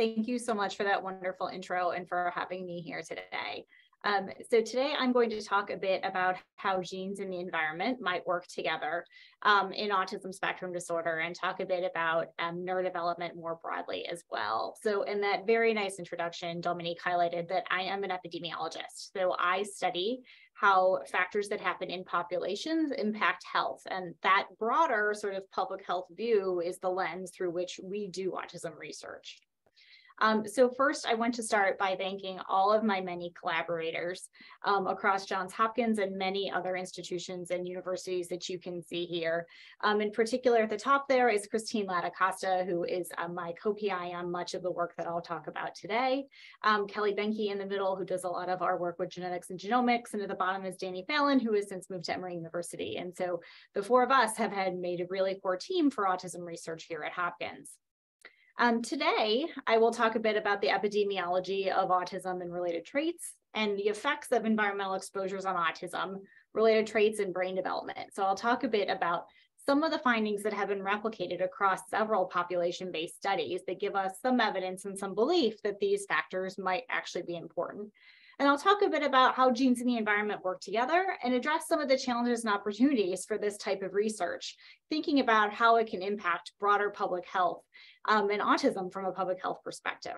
Thank you so much for that wonderful intro and for having me here today. Um, so today I'm going to talk a bit about how genes and the environment might work together um, in autism spectrum disorder and talk a bit about um, neurodevelopment more broadly as well. So in that very nice introduction, Dominique highlighted that I am an epidemiologist. So I study how factors that happen in populations impact health. And that broader sort of public health view is the lens through which we do autism research. Um, so first, I want to start by thanking all of my many collaborators um, across Johns Hopkins and many other institutions and universities that you can see here. Um, in particular, at the top there is Christine Ladd-Acosta, who is uh, my co-PI on much of the work that I'll talk about today. Um, Kelly Benke in the middle, who does a lot of our work with genetics and genomics. And at the bottom is Dani Fallin, who has since moved to Emory University. And so the four of us have had made a really core team for autism research here at Hopkins. Um, today, I will talk a bit about the epidemiology of autism and related traits and the effects of environmental exposures on autism, related traits, and brain development. So I'll talk a bit about some of the findings that have been replicated across several population-based studies that give us some evidence and some belief that these factors might actually be important. And I'll talk a bit about how genes and the environment work together and address some of the challenges and opportunities for this type of research, thinking about how it can impact broader public health um, and autism from a public health perspective.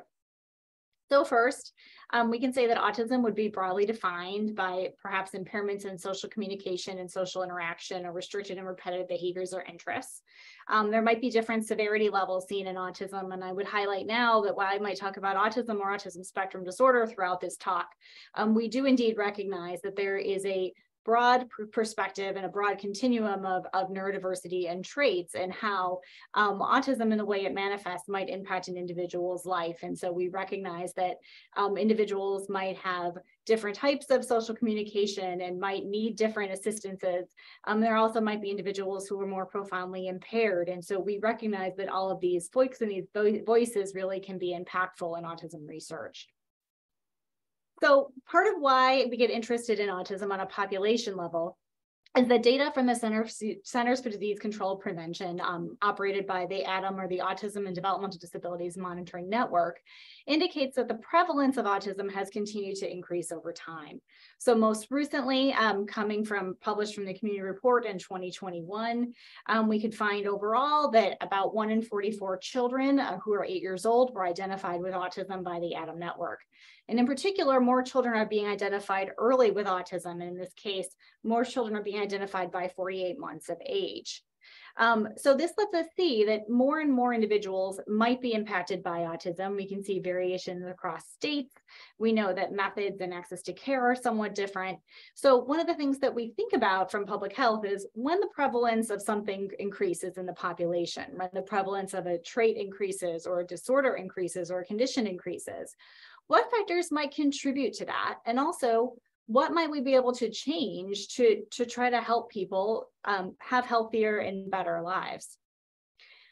So first, um, we can say that autism would be broadly defined by perhaps impairments in social communication and social interaction or restricted and repetitive behaviors or interests. Um, there might be different severity levels seen in autism, and I would highlight now that while I might talk about autism or autism spectrum disorder throughout this talk, um, we do indeed recognize that there is a broad perspective and a broad continuum of, of neurodiversity and traits and how um, autism and the way it manifests might impact an individual's life. And so we recognize that um, individuals might have different types of social communication and might need different assistances. Um, there also might be individuals who are more profoundly impaired. And so we recognize that all of these voices and these voices really can be impactful in autism research. So part of why we get interested in autism on a population level is the data from the Center, Centers for Disease Control Prevention, um, operated by the ADDM or the Autism and Developmental Disabilities Monitoring Network, indicates that the prevalence of autism has continued to increase over time. So most recently, um, coming from published from the community report in 2021, um, we could find overall that about one in 44 children uh, who are eight years old were identified with autism by the ADDM network. And in particular, more children are being identified early with autism. And in this case, more children are being identified by 48 months of age. Um, so this lets us see that more and more individuals might be impacted by autism. We can see variations across states. We know that methods and access to care are somewhat different. So one of the things that we think about from public health is when the prevalence of something increases in the population, when the prevalence of a trait increases or a disorder increases or a condition increases, what factors might contribute to that? And also, what might we be able to change to, to try to help people um, have healthier and better lives?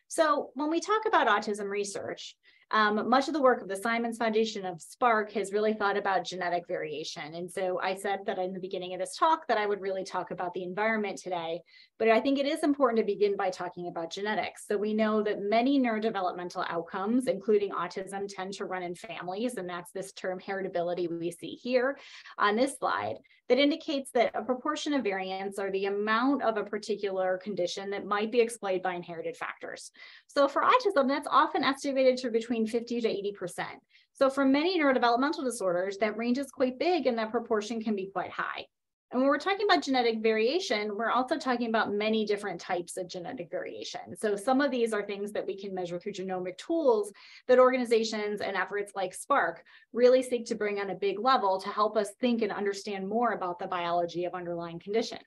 So when we talk about autism research, um, much of the work of the Simons Foundation of SPARK has really thought about genetic variation. And so I said that in the beginning of this talk that I would really talk about the environment today, but I think it is important to begin by talking about genetics. So we know that many neurodevelopmental outcomes, including autism, tend to run in families, and that's this term heritability we see here on this slide that indicates that a proportion of variants are the amount of a particular condition that might be explained by inherited factors. So for autism, that's often estimated to between 50 to 80%. So for many neurodevelopmental disorders, that range is quite big and that proportion can be quite high. And when we're talking about genetic variation, we're also talking about many different types of genetic variation. So some of these are things that we can measure through genomic tools that organizations and efforts like SPARK really seek to bring on a big level to help us think and understand more about the biology of underlying conditions.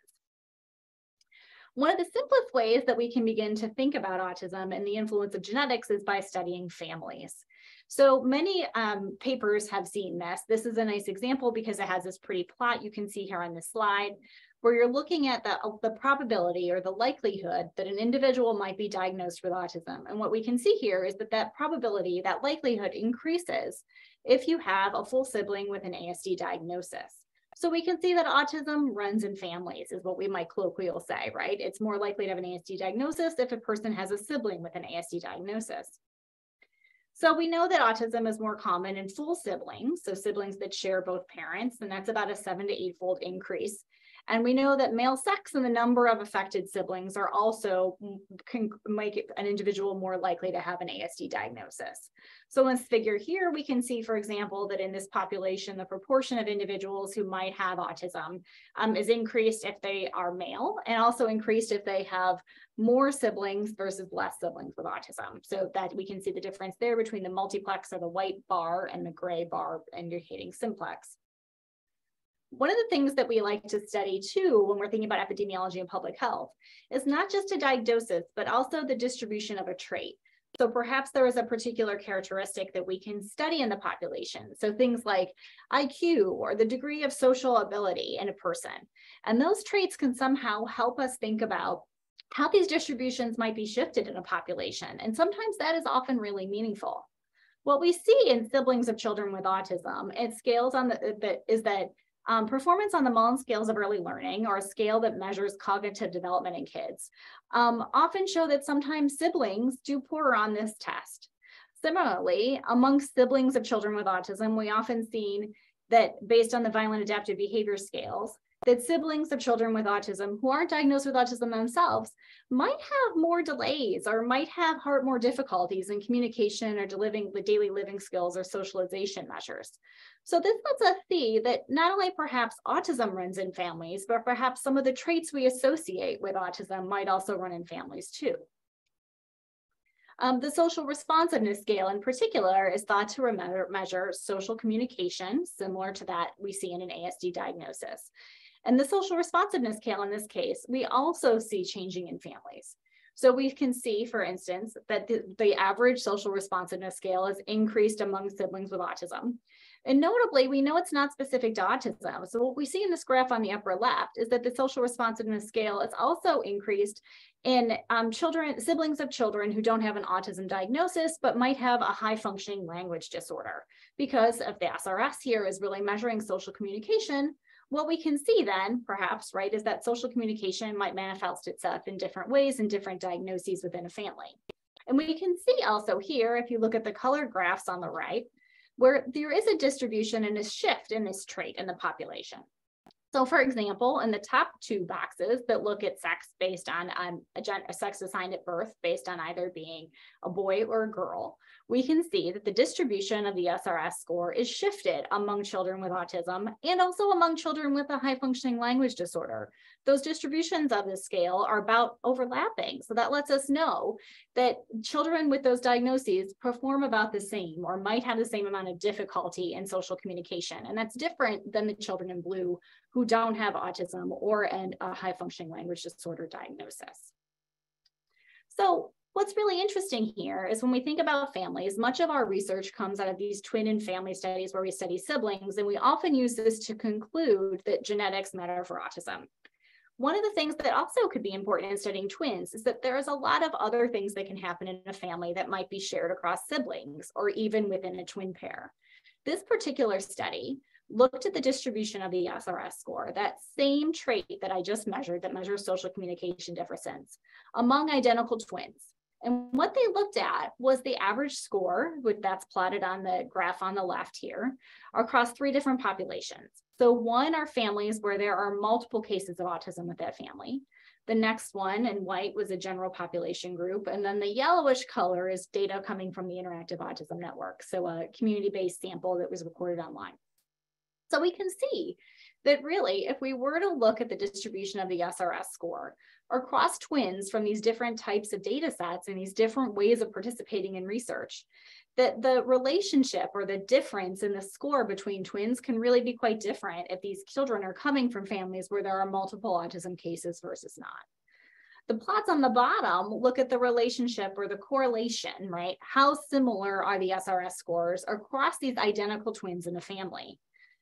One of the simplest ways that we can begin to think about autism and the influence of genetics is by studying families. So many um, papers have seen this. This is a nice example because it has this pretty plot you can see here on the slide where you're looking at the, the probability or the likelihood that an individual might be diagnosed with autism. And what we can see here is that that probability, that likelihood increases if you have a full sibling with an ASD diagnosis. So we can see that autism runs in families is what we might colloquially say, right? It's more likely to have an ASD diagnosis if a person has a sibling with an ASD diagnosis. So we know that autism is more common in full siblings, so siblings that share both parents, and that's about a seven to eight fold increase. And we know that male sex and the number of affected siblings are also can make an individual more likely to have an ASD diagnosis. So in this figure here, we can see, for example, that in this population, the proportion of individuals who might have autism um, is increased if they are male and also increased if they have more siblings versus less siblings with autism. So that we can see the difference there between the multiplex or the white bar and the gray bar indicating simplex. One of the things that we like to study too when we're thinking about epidemiology and public health is not just a diagnosis, but also the distribution of a trait. So perhaps there is a particular characteristic that we can study in the population. So things like IQ or the degree of social ability in a person. And those traits can somehow help us think about how these distributions might be shifted in a population. And sometimes that is often really meaningful. What we see in siblings of children with autism, it scales on the, the is that um, performance on the Mullen scales of early learning, or a scale that measures cognitive development in kids, um, often show that sometimes siblings do poorer on this test. Similarly, among siblings of children with autism, we often seen that based on the Vineland adaptive behavior scales, that siblings of children with autism who aren't diagnosed with autism themselves might have more delays or might have heart more difficulties in communication or delivering the daily living skills or socialization measures. So this lets us see that not only perhaps autism runs in families, but perhaps some of the traits we associate with autism might also run in families too. Um, the social responsiveness scale in particular is thought to measure social communication, similar to that we see in an ASD diagnosis. And the social responsiveness scale in this case, we also see changing in families. So we can see, for instance, that the, the average social responsiveness scale is increased among siblings with autism. And notably, we know it's not specific to autism. So what we see in this graph on the upper left is that the social responsiveness scale is also increased in um, children, siblings of children who don't have an autism diagnosis, but might have a high functioning language disorder. Because if the SRS here is really measuring social communication, what we can see then, perhaps, right, is that social communication might manifest itself in different ways in different diagnoses within a family. And we can see also here, if you look at the colored graphs on the right, where there is a distribution and a shift in this trait in the population. So for example, in the top two boxes that look at sex based on um, a, a sex assigned at birth based on either being a boy or a girl, we can see that the distribution of the SRS score is shifted among children with autism and also among children with a high functioning language disorder. Those distributions of the scale are about overlapping. So that lets us know that children with those diagnoses perform about the same or might have the same amount of difficulty in social communication. And that's different than the children in blue who don't have autism or an, a high functioning language disorder diagnosis. So What's really interesting here is when we think about families, much of our research comes out of these twin and family studies where we study siblings, and we often use this to conclude that genetics matter for autism. One of the things that also could be important in studying twins is that there is a lot of other things that can happen in a family that might be shared across siblings or even within a twin pair. This particular study looked at the distribution of the SRS score, that same trait that I just measured that measures social communication differences among identical twins. And what they looked at was the average score, which that's plotted on the graph on the left here, across three different populations. So one are families where there are multiple cases of autism with that family. The next one in white was a general population group. And then the yellowish color is data coming from the Interactive Autism Network. So a community-based sample that was recorded online. So we can see that really, if we were to look at the distribution of the SRS score across twins from these different types of data sets and these different ways of participating in research, that the relationship or the difference in the score between twins can really be quite different if these children are coming from families where there are multiple autism cases versus not. The plots on the bottom look at the relationship or the correlation, right? How similar are the SRS scores across these identical twins in a family?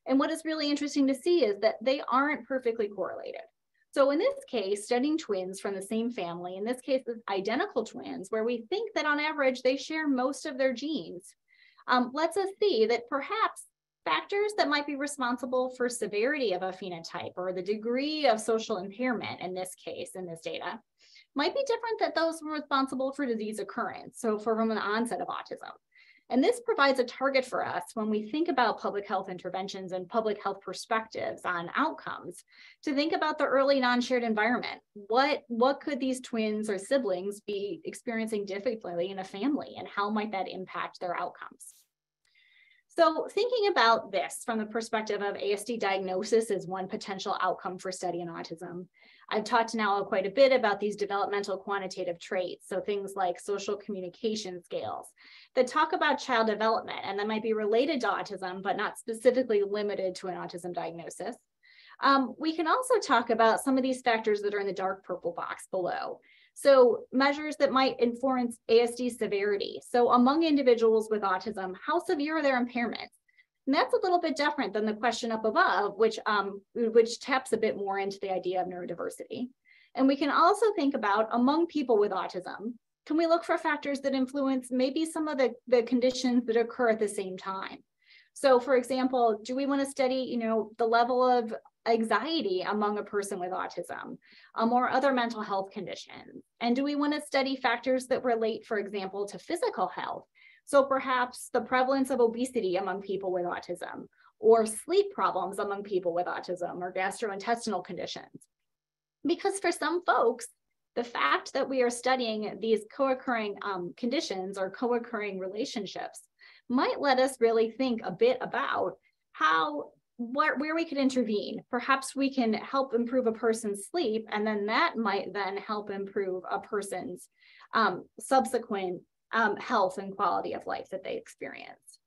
And what is really interesting to see is that they aren't perfectly correlated. So in this case, studying twins from the same family, in this case, identical twins, where we think that on average they share most of their genes, um, lets us see that perhaps factors that might be responsible for severity of a phenotype or the degree of social impairment in this case, in this data, might be different than those responsible for disease occurrence. So for from the onset of autism. And this provides a target for us when we think about public health interventions and public health perspectives on outcomes to think about the early non-shared environment. What, what could these twins or siblings be experiencing differently in a family and how might that impact their outcomes? So thinking about this from the perspective of ASD diagnosis as one potential outcome for studying autism, I've talked to now quite a bit about these developmental quantitative traits. So things like social communication scales that talk about child development and that might be related to autism, but not specifically limited to an autism diagnosis. Um, we can also talk about some of these factors that are in the dark purple box below. So measures that might influence ASD severity. So among individuals with autism, how severe are their impairments? And that's a little bit different than the question up above, which, um, which taps a bit more into the idea of neurodiversity. And we can also think about among people with autism, can we look for factors that influence maybe some of the, the conditions that occur at the same time? So for example, do we want to study, you know, the level of anxiety among a person with autism um, or other mental health conditions? And do we want to study factors that relate, for example, to physical health? So perhaps the prevalence of obesity among people with autism, or sleep problems among people with autism, or gastrointestinal conditions. Because for some folks, the fact that we are studying these co-occurring um, conditions or co-occurring relationships might let us really think a bit about how what, where we could intervene. Perhaps we can help improve a person's sleep, and then that might then help improve a person's um, subsequent um, health and quality of life that they experience.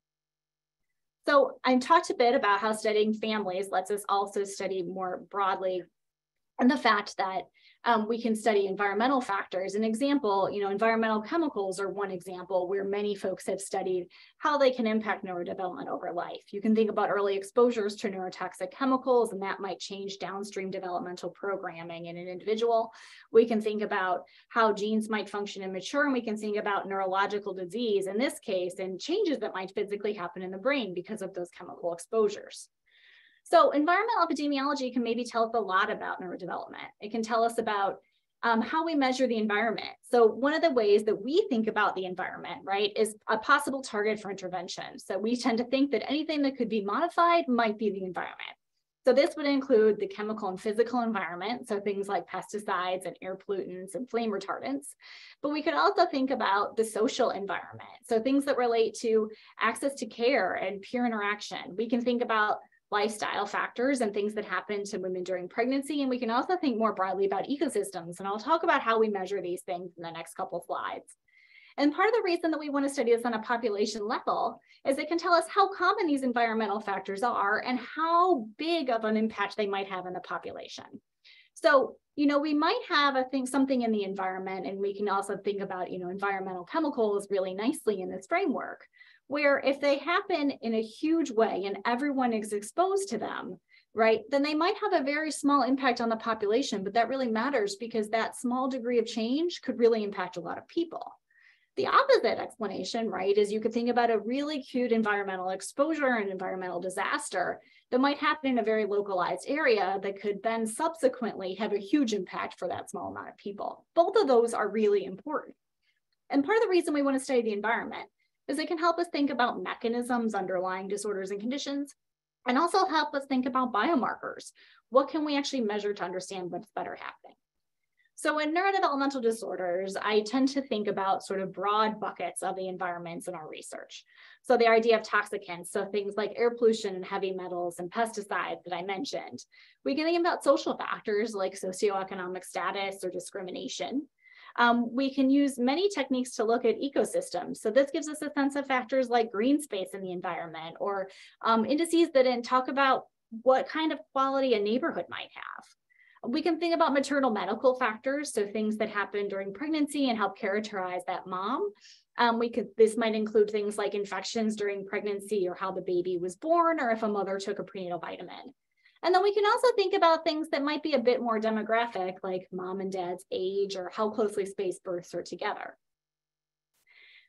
So I talked a bit about how studying families lets us also study more broadly and the fact that um, we can study environmental factors. An example, you know, environmental chemicals are one example where many folks have studied how they can impact neurodevelopment over life. You can think about early exposures to neurotoxic chemicals, and that might change downstream developmental programming in an individual. We can think about how genes might function and mature, and we can think about neurological disease in this case and changes that might physically happen in the brain because of those chemical exposures. So environmental epidemiology can maybe tell us a lot about neurodevelopment. It can tell us about um, how we measure the environment. So one of the ways that we think about the environment, right, is a possible target for intervention. So we tend to think that anything that could be modified might be the environment. So this would include the chemical and physical environment, so things like pesticides and air pollutants and flame retardants. But we could also think about the social environment, so things that relate to access to care and peer interaction. We can think about lifestyle factors and things that happen to women during pregnancy. And we can also think more broadly about ecosystems. And I'll talk about how we measure these things in the next couple of slides. And part of the reason that we want to study this on a population level is it can tell us how common these environmental factors are and how big of an impact they might have in the population. So, you know, we might have a thing, something in the environment, and we can also think about, you know, environmental chemicals really nicely in this framework where if they happen in a huge way and everyone is exposed to them, right, then they might have a very small impact on the population, but that really matters because that small degree of change could really impact a lot of people. The opposite explanation, right, is you could think about a really acute environmental exposure and environmental disaster that might happen in a very localized area that could then subsequently have a huge impact for that small amount of people. Both of those are really important. And part of the reason we want to study the environment is it can help us think about mechanisms underlying disorders and conditions, and also help us think about biomarkers. What can we actually measure to understand what's better happening? So in neurodevelopmental disorders, I tend to think about sort of broad buckets of the environments in our research. So the idea of toxicants, so things like air pollution and heavy metals and pesticides that I mentioned. We can think about social factors like socioeconomic status or discrimination. Um, we can use many techniques to look at ecosystems. So this gives us a sense of factors like green space in the environment or um, indices that talk about what kind of quality a neighborhood might have. We can think about maternal medical factors, so things that happen during pregnancy and help characterize that mom. Um, we could this might include things like infections during pregnancy or how the baby was born or if a mother took a prenatal vitamin. And then we can also think about things that might be a bit more demographic, like mom and dad's age or how closely spaced births are together.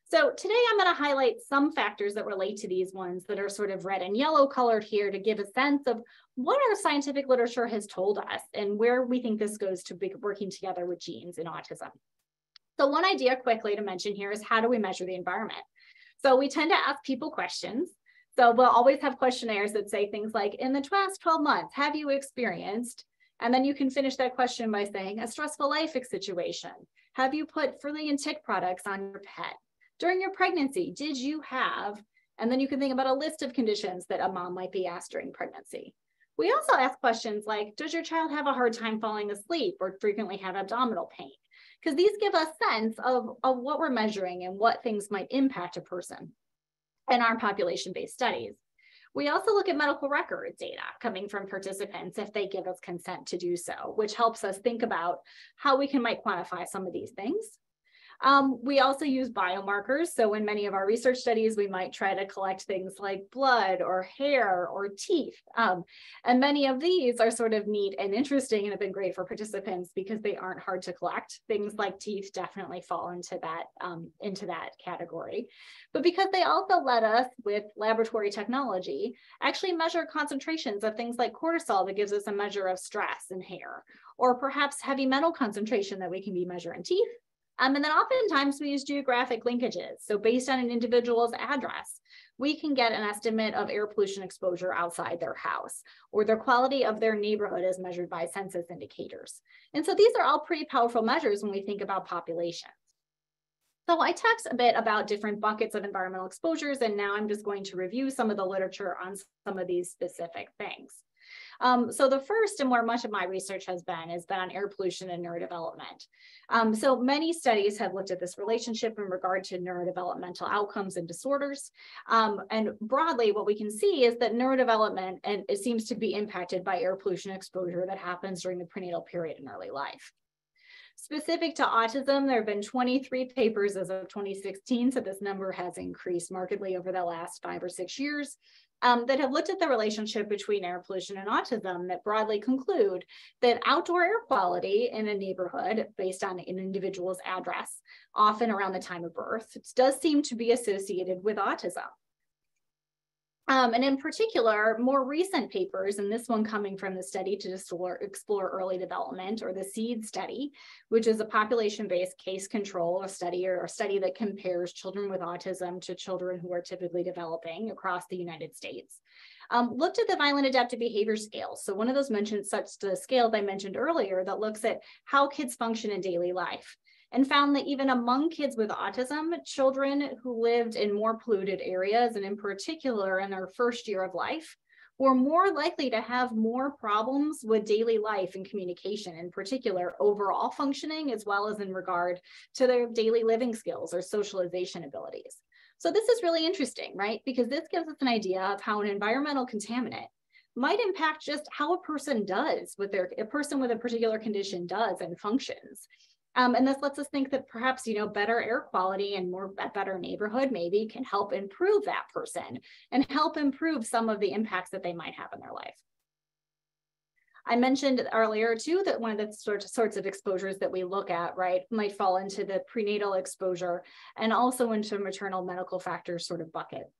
So today I'm going to highlight some factors that relate to these ones that are sort of red and yellow colored here to give a sense of what our scientific literature has told us and where we think this goes to be working together with genes in autism. So one idea quickly to mention here is how do we measure the environment? So we tend to ask people questions. So we'll always have questionnaires that say things like, in the past 12 months, have you experienced? And then you can finish that question by saying a stressful life situation. Have you put flea and tick products on your pet? During your pregnancy, did you have? And then you can think about a list of conditions that a mom might be asked during pregnancy. We also ask questions like, does your child have a hard time falling asleep or frequently have abdominal pain? Because these give us sense of, of what we're measuring and what things might impact a person in our population-based studies. We also look at medical record data coming from participants if they give us consent to do so, which helps us think about how we can might quantify some of these things. Um, we also use biomarkers. So in many of our research studies, we might try to collect things like blood or hair or teeth. Um, and many of these are sort of neat and interesting and have been great for participants because they aren't hard to collect. Things like teeth definitely fall into that, um, into that category. But because they also let us with laboratory technology actually measure concentrations of things like cortisol that gives us a measure of stress in hair, or perhaps heavy metal concentration that we can be measuring teeth um, and then oftentimes we use geographic linkages. So based on an individual's address, we can get an estimate of air pollution exposure outside their house or the quality of their neighborhood as measured by census indicators. And so these are all pretty powerful measures when we think about populations. So I talked a bit about different buckets of environmental exposures, and now I'm just going to review some of the literature on some of these specific things. Um, so the first and where much of my research has been has been on air pollution and neurodevelopment. Um, so many studies have looked at this relationship in regard to neurodevelopmental outcomes and disorders. Um, and broadly, what we can see is that neurodevelopment and it seems to be impacted by air pollution exposure that happens during the prenatal period in early life. Specific to autism, there have been 23 papers as of 2016, so this number has increased markedly over the last five or six years um, that have looked at the relationship between air pollution and autism that broadly conclude that outdoor air quality in a neighborhood based on an individual's address, often around the time of birth, does seem to be associated with autism. Um, and in particular, more recent papers, and this one coming from the study to explore, explore early development or the SEED study, which is a population-based case control or study or a study that compares children with autism to children who are typically developing across the United States. Um, looked at the Vineland adaptive behavior scale. So one of those mentioned such the scale I mentioned earlier that looks at how kids function in daily life and found that even among kids with autism, children who lived in more polluted areas, and in particular in their first year of life, were more likely to have more problems with daily life and communication, in particular overall functioning, as well as in regard to their daily living skills or socialization abilities. So this is really interesting, right? Because this gives us an idea of how an environmental contaminant might impact just how a person does with their, a person with a particular condition does and functions. Um, and this lets us think that perhaps, you know, better air quality and more a better neighborhood maybe can help improve that person and help improve some of the impacts that they might have in their life. I mentioned earlier too that one of the sorts sorts of exposures that we look at, right, might fall into the prenatal exposure and also into maternal medical factors sort of bucket.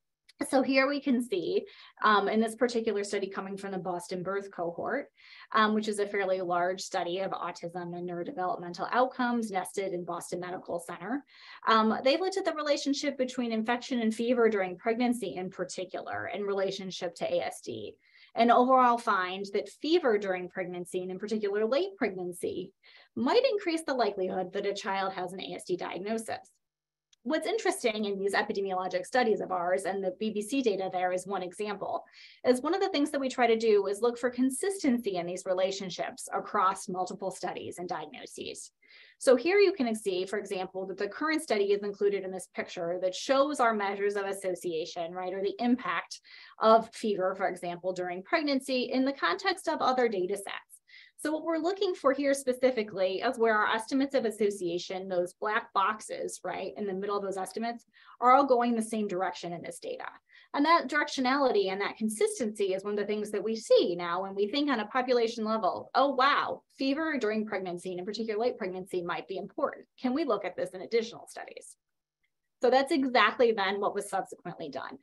So here we can see um, in this particular study coming from the Boston Birth Cohort, um, which is a fairly large study of autism and neurodevelopmental outcomes nested in Boston Medical Center. Um, they looked at the relationship between infection and fever during pregnancy in particular in relationship to ASD and overall find that fever during pregnancy and in particular late pregnancy might increase the likelihood that a child has an ASD diagnosis what's interesting in these epidemiologic studies of ours and the BBC data there is one example, is one of the things that we try to do is look for consistency in these relationships across multiple studies and diagnoses. So here you can see, for example, that the current study is included in this picture that shows our measures of association, right, or the impact of fever, for example, during pregnancy in the context of other data sets. So what we're looking for here specifically is where our estimates of association, those black boxes, right, in the middle of those estimates, are all going the same direction in this data. And that directionality and that consistency is one of the things that we see now when we think on a population level, oh, wow, fever during pregnancy, and in particular late pregnancy might be important. Can we look at this in additional studies? So that's exactly then what was subsequently done.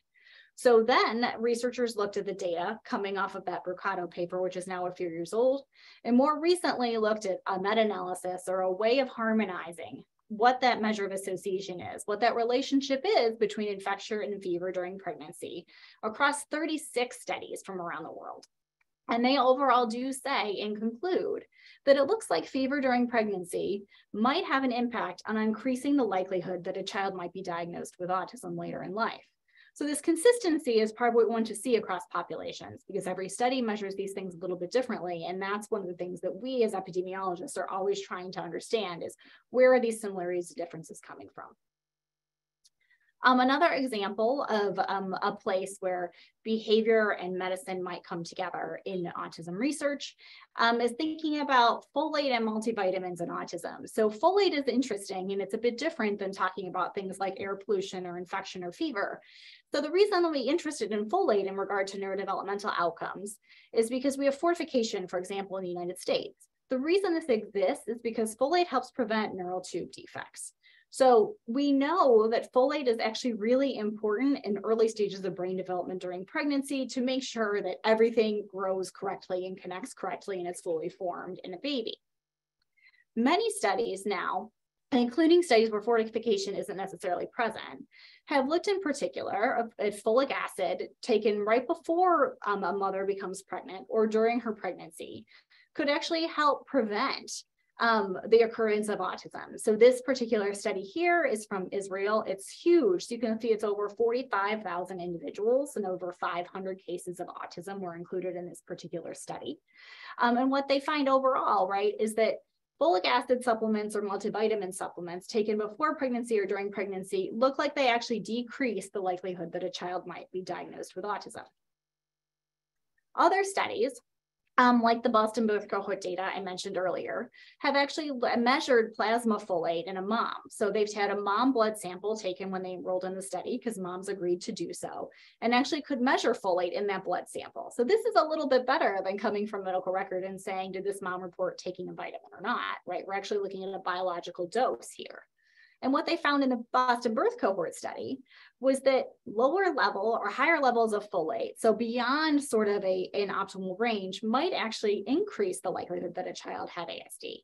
So then researchers looked at the data coming off of that Brucato paper, which is now a few years old, and more recently looked at a meta-analysis or a way of harmonizing what that measure of association is, what that relationship is between infection and fever during pregnancy across 36 studies from around the world. And they overall do say and conclude that it looks like fever during pregnancy might have an impact on increasing the likelihood that a child might be diagnosed with autism later in life. So this consistency is part of what we want to see across populations because every study measures these things a little bit differently. And that's one of the things that we as epidemiologists are always trying to understand is where are these similarities and differences coming from? Um, another example of um, a place where behavior and medicine might come together in autism research um, is thinking about folate and multivitamins in autism. So folate is interesting and it's a bit different than talking about things like air pollution or infection or fever. So the reason I'm interested in folate in regard to neurodevelopmental outcomes is because we have fortification, for example, in the United States. The reason this exists is because folate helps prevent neural tube defects. So we know that folate is actually really important in early stages of brain development during pregnancy to make sure that everything grows correctly and connects correctly and is fully formed in a baby. Many studies now, including studies where fortification isn't necessarily present, have looked in particular at folic acid taken right before um, a mother becomes pregnant or during her pregnancy could actually help prevent um, the occurrence of autism. So this particular study here is from Israel. It's huge. So you can see it's over 45,000 individuals and over 500 cases of autism were included in this particular study. Um, and what they find overall, right, is that folic acid supplements or multivitamin supplements taken before pregnancy or during pregnancy look like they actually decrease the likelihood that a child might be diagnosed with autism. Other studies um, like the Boston birth cohort data I mentioned earlier, have actually measured plasma folate in a mom. So they've had a mom blood sample taken when they enrolled in the study because moms agreed to do so and actually could measure folate in that blood sample. So this is a little bit better than coming from medical record and saying, did this mom report taking a vitamin or not, right? We're actually looking at a biological dose here. And what they found in the Boston birth cohort study was that lower level or higher levels of folate, so beyond sort of a, an optimal range, might actually increase the likelihood that a child had ASD.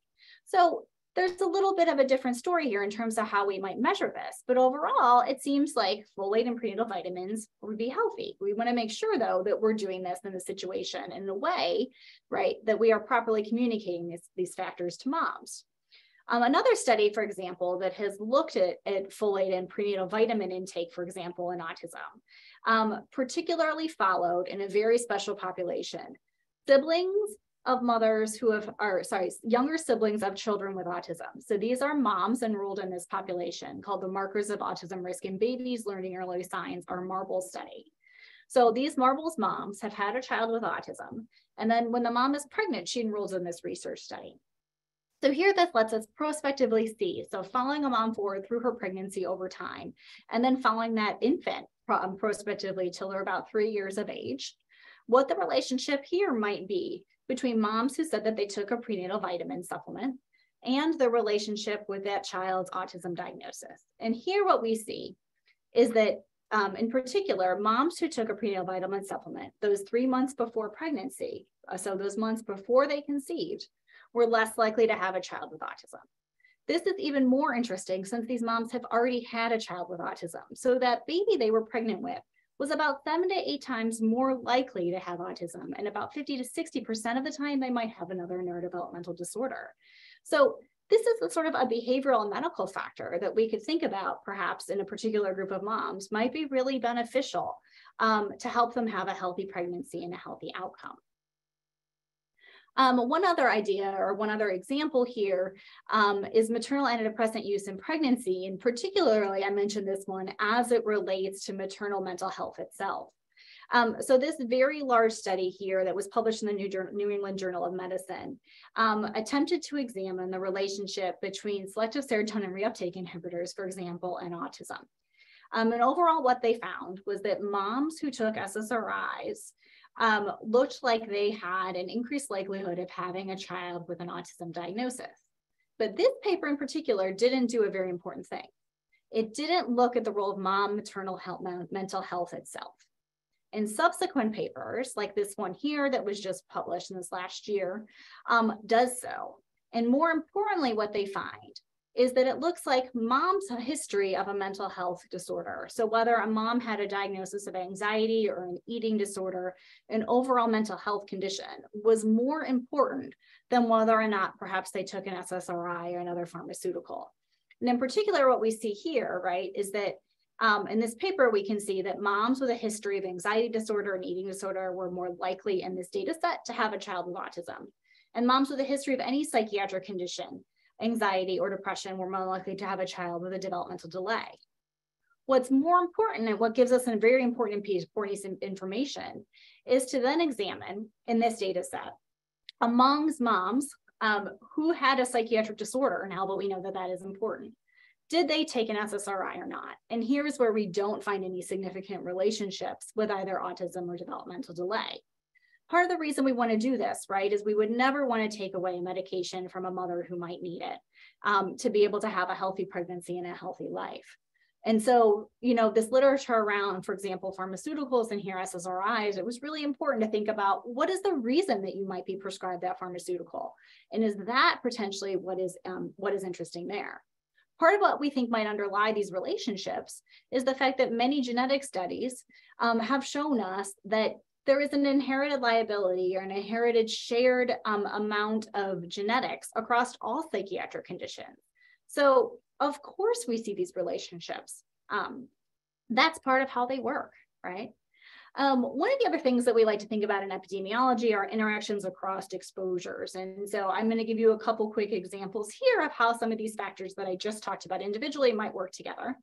So there's a little bit of a different story here in terms of how we might measure this. But overall, it seems like folate and prenatal vitamins would be healthy. We want to make sure, though, that we're doing this in the situation in a way, right, that we are properly communicating this, these factors to moms. Um, another study, for example, that has looked at, at folate and prenatal vitamin intake, for example, in autism, um, particularly followed in a very special population, siblings of mothers who have, are sorry, younger siblings of children with autism. So these are moms enrolled in this population called the Markers of Autism Risk in Babies Learning Early Signs, or MARBLE study. So these Marbles moms have had a child with autism. And then when the mom is pregnant, she enrolls in this research study. So here this lets us prospectively see, so following a mom forward through her pregnancy over time, and then following that infant um, prospectively till they're about three years of age, what the relationship here might be between moms who said that they took a prenatal vitamin supplement and the relationship with that child's autism diagnosis. And here what we see is that um, in particular, moms who took a prenatal vitamin supplement those three months before pregnancy, uh, so those months before they conceived, were less likely to have a child with autism. This is even more interesting since these moms have already had a child with autism. So that baby they were pregnant with was about seven to eight times more likely to have autism. And about 50 to 60% of the time, they might have another neurodevelopmental disorder. So this is a sort of a behavioral and medical factor that we could think about perhaps in a particular group of moms might be really beneficial um, to help them have a healthy pregnancy and a healthy outcome. Um, one other idea or one other example here um, is maternal antidepressant use in pregnancy. And particularly, I mentioned this one as it relates to maternal mental health itself. Um, so this very large study here that was published in the New, New England Journal of Medicine um, attempted to examine the relationship between selective serotonin reuptake inhibitors, for example, and autism. Um, and overall, what they found was that moms who took SSRIs um, looked like they had an increased likelihood of having a child with an autism diagnosis. But this paper in particular didn't do a very important thing. It didn't look at the role of mom maternal health, mental health itself. In subsequent papers, like this one here that was just published in this last year, um, does so. And more importantly, what they find is that it looks like mom's history of a mental health disorder. So whether a mom had a diagnosis of anxiety or an eating disorder, an overall mental health condition was more important than whether or not perhaps they took an SSRI or another pharmaceutical. And in particular, what we see here, right, is that um, in this paper, we can see that moms with a history of anxiety disorder and eating disorder were more likely in this data set to have a child with autism. And moms with a history of any psychiatric condition anxiety or depression, we're more likely to have a child with a developmental delay. What's more important and what gives us a very important piece of information is to then examine in this data set amongst moms um, who had a psychiatric disorder now but we know that that is important. Did they take an SSRI or not? And here's where we don't find any significant relationships with either autism or developmental delay part of the reason we want to do this, right, is we would never want to take away medication from a mother who might need it um, to be able to have a healthy pregnancy and a healthy life. And so, you know, this literature around, for example, pharmaceuticals and here SSRIs, it was really important to think about what is the reason that you might be prescribed that pharmaceutical, and is that potentially what is um, what is interesting there? Part of what we think might underlie these relationships is the fact that many genetic studies um, have shown us that there is an inherited liability or an inherited shared um, amount of genetics across all psychiatric conditions. So of course we see these relationships. Um, that's part of how they work, right? Um, one of the other things that we like to think about in epidemiology are interactions across exposures. And so I'm going to give you a couple quick examples here of how some of these factors that I just talked about individually might work together.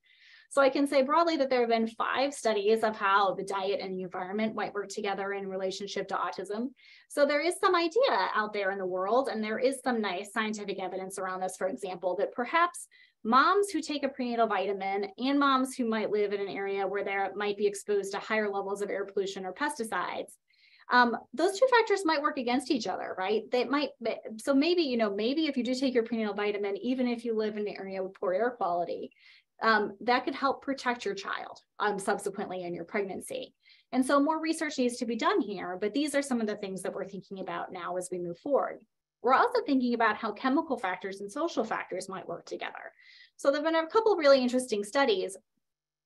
So I can say broadly that there have been five studies of how the diet and the environment might work together in relationship to autism. So there is some idea out there in the world, and there is some nice scientific evidence around this, for example, that perhaps moms who take a prenatal vitamin and moms who might live in an area where they might be exposed to higher levels of air pollution or pesticides um, those two factors might work against each other, right? They might, so maybe, you know, maybe if you do take your prenatal vitamin, even if you live in an area with poor air quality, um, that could help protect your child um, subsequently in your pregnancy. And so more research needs to be done here, but these are some of the things that we're thinking about now as we move forward. We're also thinking about how chemical factors and social factors might work together. So there have been a couple really interesting studies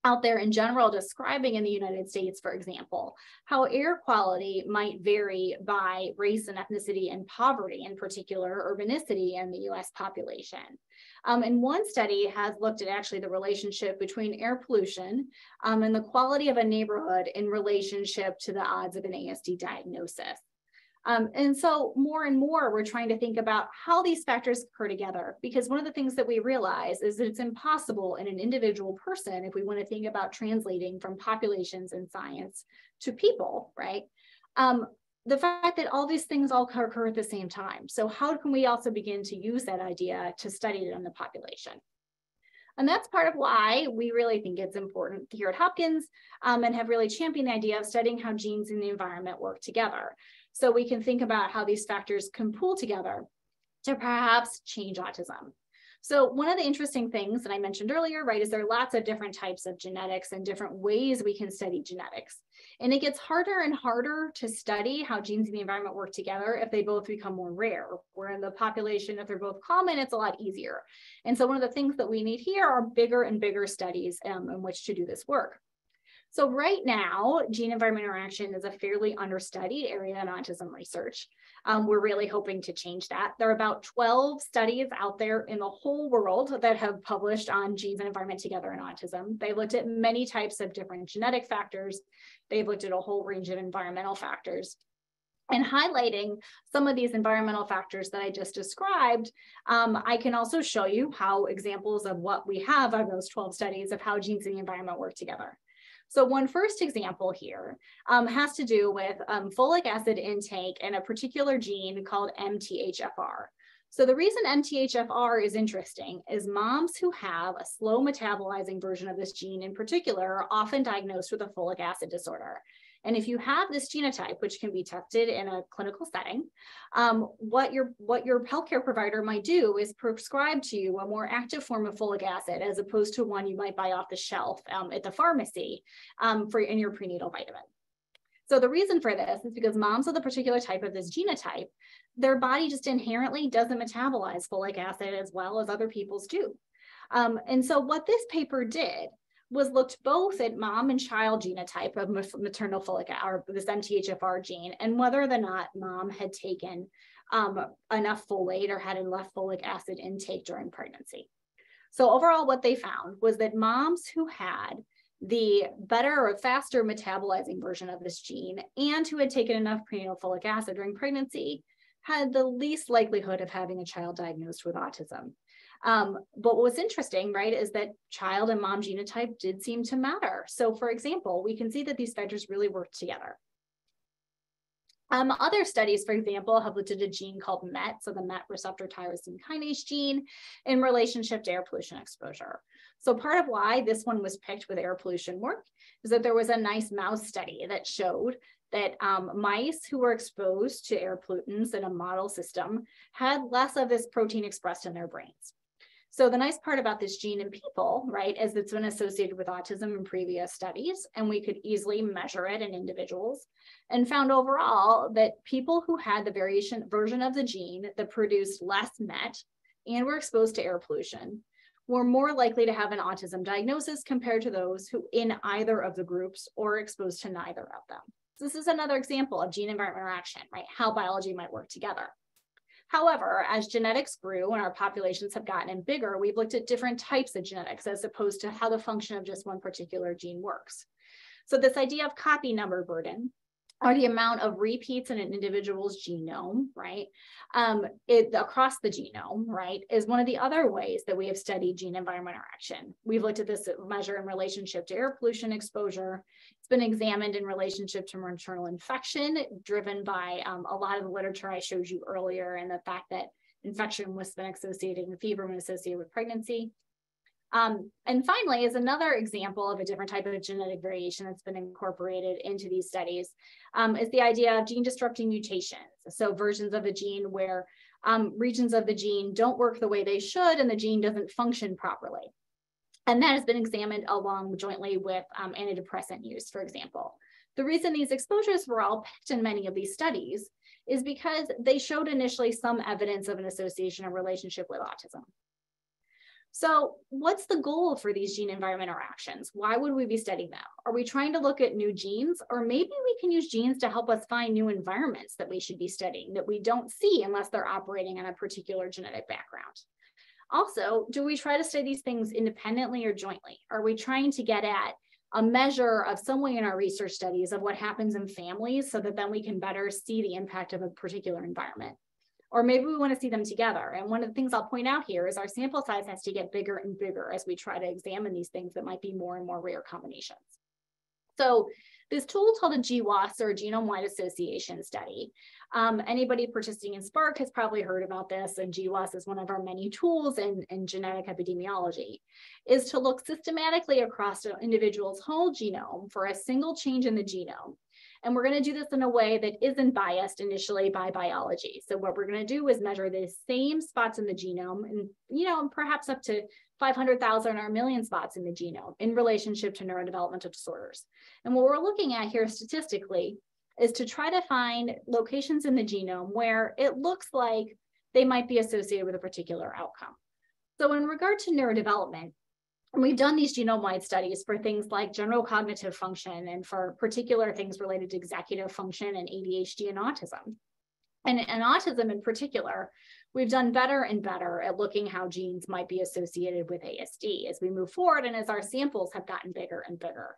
out there in general describing in the United States, for example, how air quality might vary by race and ethnicity and poverty, in particular urbanicity in the US population. Um, and one study has looked at actually the relationship between air pollution um, and the quality of a neighborhood in relationship to the odds of an ASD diagnosis. Um, and so more and more, we're trying to think about how these factors occur together, because one of the things that we realize is that it's impossible in an individual person, if we want to think about translating from populations and science to people, right? Um, the fact that all these things all occur at the same time. So how can we also begin to use that idea to study it in the population? And that's part of why we really think it's important here at Hopkins um, and have really championed the idea of studying how genes and the environment work together. So we can think about how these factors can pool together to perhaps change autism. So one of the interesting things that I mentioned earlier, right, is there are lots of different types of genetics and different ways we can study genetics. And it gets harder and harder to study how genes and the environment work together if they both become more rare. Where in the population, if they're both common, it's a lot easier. And so one of the things that we need here are bigger and bigger studies um, in which to do this work. So right now, gene environment interaction is a fairly understudied area in autism research. Um, we're really hoping to change that. There are about 12 studies out there in the whole world that have published on genes and environment together in autism. They've looked at many types of different genetic factors. They've looked at a whole range of environmental factors and highlighting some of these environmental factors that I just described, um, I can also show you how examples of what we have of those 12 studies of how genes and the environment work together. So one first example here um, has to do with um, folic acid intake and a particular gene called MTHFR. So the reason MTHFR is interesting is moms who have a slow metabolizing version of this gene in particular are often diagnosed with a folic acid disorder. And if you have this genotype, which can be tested in a clinical setting, um, what your what your healthcare provider might do is prescribe to you a more active form of folic acid as opposed to one you might buy off the shelf um, at the pharmacy um, for in your prenatal vitamin. So the reason for this is because moms with a particular type of this genotype, their body just inherently doesn't metabolize folic acid as well as other people's do. Um, and so what this paper did was looked both at mom and child genotype of maternal folic or this MTHFR gene and whether or not mom had taken um, enough folate or had enough folic acid intake during pregnancy. So overall, what they found was that moms who had the better or faster metabolizing version of this gene and who had taken enough prenatal folic acid during pregnancy had the least likelihood of having a child diagnosed with autism. Um, but what's interesting, right, is that child and mom genotype did seem to matter. So for example, we can see that these factors really work together. Um, other studies, for example, have looked at a gene called MET, so the MET receptor tyrosine kinase gene, in relationship to air pollution exposure. So part of why this one was picked with air pollution work is that there was a nice mouse study that showed that um, mice who were exposed to air pollutants in a model system had less of this protein expressed in their brains. So the nice part about this gene in people, right, is it's been associated with autism in previous studies, and we could easily measure it in individuals, and found overall that people who had the variation version of the gene that produced less MET and were exposed to air pollution were more likely to have an autism diagnosis compared to those who in either of the groups or exposed to neither of them. So this is another example of gene environment interaction, right? How biology might work together. However, as genetics grew and our populations have gotten bigger, we've looked at different types of genetics as opposed to how the function of just one particular gene works. So this idea of copy number burden or the amount of repeats in an individual's genome, right? Um, it, across the genome, right, is one of the other ways that we have studied gene environment interaction. We've looked at this measure in relationship to air pollution exposure. Been examined in relationship to maternal infection, driven by um, a lot of the literature I showed you earlier and the fact that infection was been associated and fever was associated with pregnancy. Um, and finally, is another example of a different type of genetic variation that's been incorporated into these studies, um, is the idea of gene disrupting mutations. So versions of a gene where um, regions of the gene don't work the way they should and the gene doesn't function properly. And that has been examined along jointly with um, antidepressant use, for example. The reason these exposures were all picked in many of these studies is because they showed initially some evidence of an association or relationship with autism. So what's the goal for these gene environment interactions? Why would we be studying them? Are we trying to look at new genes or maybe we can use genes to help us find new environments that we should be studying that we don't see unless they're operating on a particular genetic background. Also, do we try to study these things independently or jointly? Are we trying to get at a measure of some way in our research studies of what happens in families so that then we can better see the impact of a particular environment? or maybe we want to see them together. And one of the things I'll point out here is our sample size has to get bigger and bigger as we try to examine these things that might be more and more rare combinations. So this tool called a GWAS or genome-wide association study. Um, anybody participating in SPARK has probably heard about this, and GWAS is one of our many tools in, in genetic epidemiology, is to look systematically across an individual's whole genome for a single change in the genome and we're going to do this in a way that isn't biased initially by biology. So what we're going to do is measure the same spots in the genome and, you know, perhaps up to 500,000 or a million spots in the genome in relationship to neurodevelopmental disorders. And what we're looking at here statistically is to try to find locations in the genome where it looks like they might be associated with a particular outcome. So in regard to neurodevelopment, and we've done these genome-wide studies for things like general cognitive function and for particular things related to executive function and ADHD and autism. And, and autism in particular, we've done better and better at looking how genes might be associated with ASD as we move forward and as our samples have gotten bigger and bigger.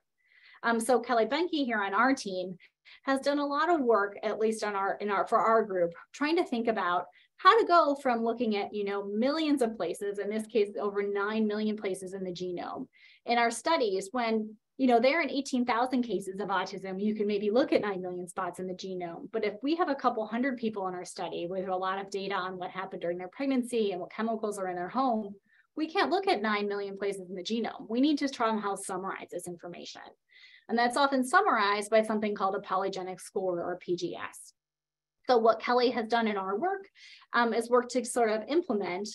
Um, so Kelly Benke here on our team has done a lot of work, at least on our in our for our group, trying to think about how to go from looking at, you know, millions of places, in this case, over 9 million places in the genome in our studies when, you know, there in 18,000 cases of autism, you can maybe look at 9 million spots in the genome. But if we have a couple hundred people in our study with a lot of data on what happened during their pregnancy and what chemicals are in their home, we can't look at 9 million places in the genome. We need to somehow summarize this information. And that's often summarized by something called a polygenic score or PGS. So what Kelly has done in our work um, is work to sort of implement